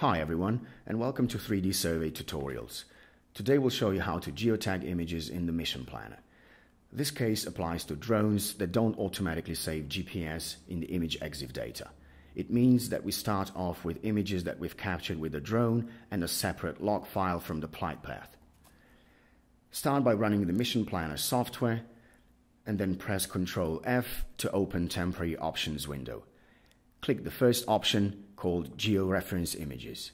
Hi everyone and welcome to 3D Survey Tutorials. Today we'll show you how to geotag images in the Mission Planner. This case applies to drones that don't automatically save GPS in the image EXIF data. It means that we start off with images that we've captured with the drone and a separate log file from the flight path. Start by running the Mission Planner software and then press Ctrl F to open temporary options window. Click the first option called Georeference Images.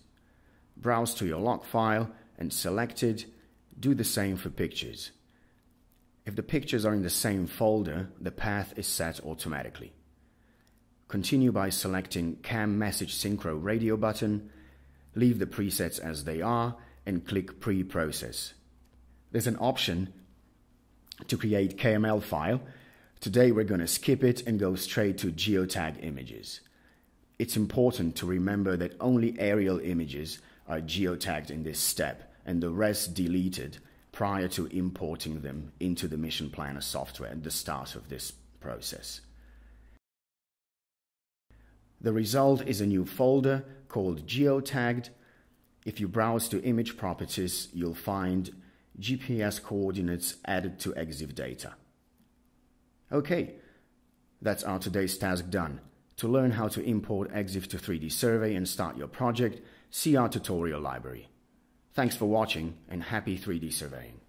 Browse to your log file and select it. Do the same for pictures. If the pictures are in the same folder, the path is set automatically. Continue by selecting Cam Message Synchro radio button, leave the presets as they are, and click Pre-Process. There's an option to create KML file. Today we're going to skip it and go straight to geotag images. It's important to remember that only aerial images are geotagged in this step and the rest deleted prior to importing them into the Mission Planner software at the start of this process. The result is a new folder called Geotagged. If you browse to image properties, you'll find GPS coordinates added to EXIF data. Okay, that's our today's task done. To learn how to import EXIF to 3D Survey and start your project, see our tutorial library. Thanks for watching and happy 3D surveying.